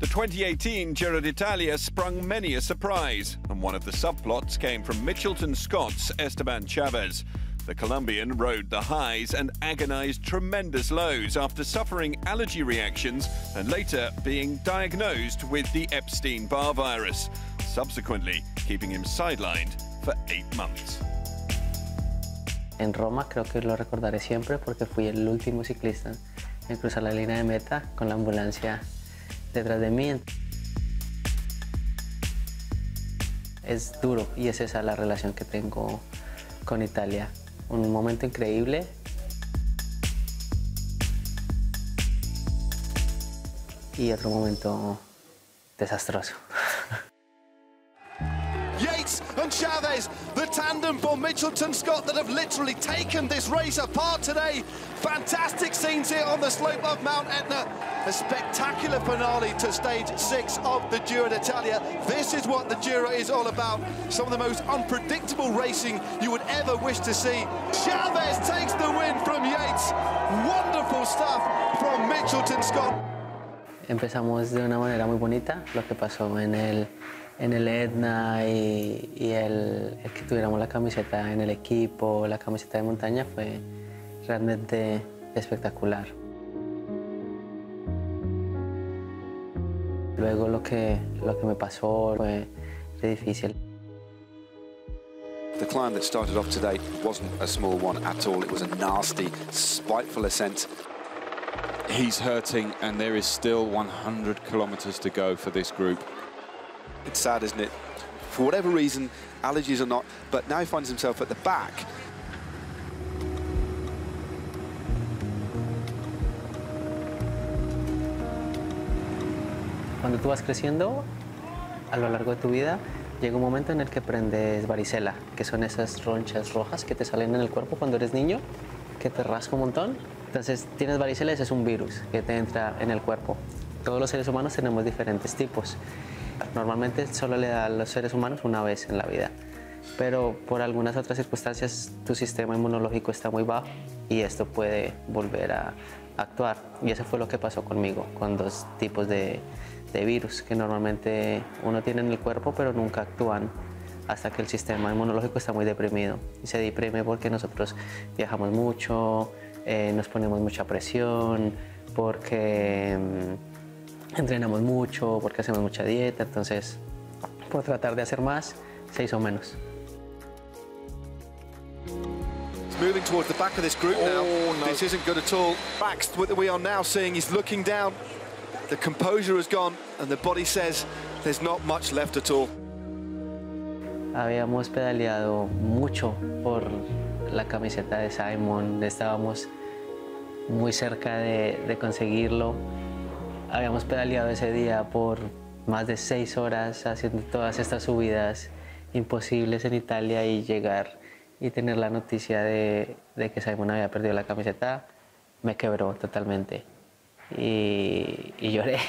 The 2018 Giro d'Italia sprung many a surprise, and one of the subplots came from Mitchelton Scott's Esteban Chavez. The Colombian rode the highs and agonized tremendous lows after suffering allergy reactions and later being diagnosed with the Epstein Barr virus, subsequently keeping him sidelined for eight months. En Roma creo que lo recordaré siempre porque fui el último ciclista en cruzar la línea de meta con la ambulancia detrás de mí. Es duro y es esa la relación que tengo con Italia. Un momento increíble. Y otro momento desastroso. Chavez, the tandem for Mitchelton Scott that have literally taken this race apart today. Fantastic scenes here on the slope of Mount Etna. A spectacular finale to stage six of the Giro d'Italia. This is what the Giro is all about. Some of the most unpredictable racing you would ever wish to see. Chavez takes the win from Yates. Wonderful stuff from Mitchelton Scott. Empezamos de una manera muy bonita, lo que pasó en el, en el Etna y, y el, el que tuviéramos la camiseta en el equipo, la camiseta de montaña fue realmente espectacular. Luego lo que, lo que me pasó fue difícil. The climb that started off today wasn't a small one at all. It was a nasty, spiteful ascent. He's hurting, and there is still 100 kilometres to go for this group. It's sad, isn't it? For whatever reason, allergies or not, but now he finds himself at the back. Cuando tú vas creciendo a lo largo de tu vida, llega un momento en el que aprendes varicela, que son esas ronchas rojas que te salen en el cuerpo cuando eres niño, que te rasca un montón. Entonces tienes varicela, ese es un virus que te entra en el cuerpo. Todos los seres humanos tenemos diferentes tipos. Normalmente solo le da a los seres humanos una vez en la vida, pero por algunas otras circunstancias tu sistema inmunológico está muy bajo y esto puede volver a actuar. Y eso fue lo que pasó conmigo, con dos tipos de, de virus que normalmente uno tiene en el cuerpo pero nunca actúan hasta que el sistema inmunológico está muy deprimido. Y se deprime porque nosotros viajamos mucho, eh, nos ponemos mucha presión, porque mm, entrenamos mucho, porque hacemos mucha dieta, entonces por tratar de hacer más se hizo menos. Moving towards the back of this group now. Oh, no. This isn't good at all. Back, what we are now seeing, he's looking down. The composure has gone, and the body says there's not much left at all. Habíamos pedaleado mucho por la camiseta de Simon, estábamos muy cerca de, de conseguirlo. Habíamos pedaleado ese día por más de seis horas haciendo todas estas subidas imposibles en Italia y llegar y tener la noticia de, de que Simon había perdido la camiseta me quebró totalmente y, y lloré.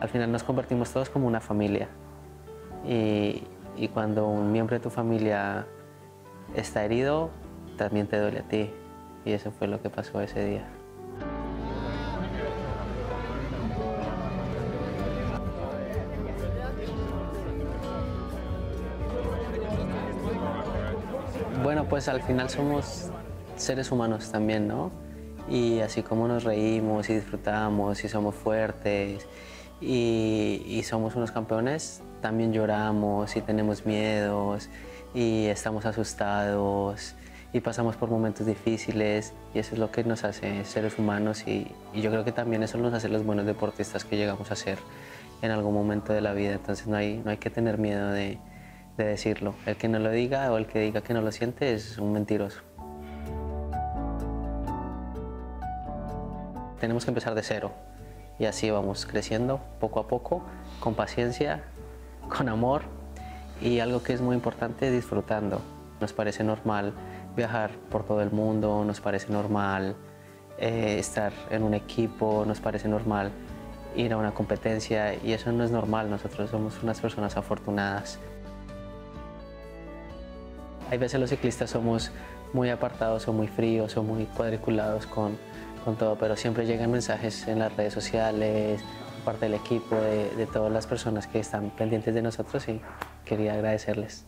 Al final nos convertimos todos como una familia y, y cuando un miembro de tu familia está herido, también te duele a ti y eso fue lo que pasó ese día. Bueno, pues al final somos seres humanos también, ¿no? Y así como nos reímos y disfrutamos y somos fuertes y, somos unos campeones, también lloramos y tenemos miedos y estamos asustados y pasamos por momentos difíciles y eso es lo que nos hace seres humanos y, y yo creo que también eso nos hace los buenos deportistas que llegamos a ser en algún momento de la vida. Entonces no hay, no hay que tener miedo de, de decirlo. El que no lo diga o el que diga que no lo siente es un mentiroso. Tenemos que empezar de cero y así vamos creciendo poco a poco, con paciencia, con amor y algo que es muy importante, disfrutando. Nos parece normal viajar por todo el mundo, nos parece normal eh, estar en un equipo, nos parece normal ir a una competencia y eso no es normal, nosotros somos unas personas afortunadas. hay veces los ciclistas somos muy apartados o muy fríos o muy cuadriculados con, con todo, pero siempre llegan mensajes en las redes sociales, parte del equipo, de, de todas las personas que están pendientes de nosotros y quería agradecerles.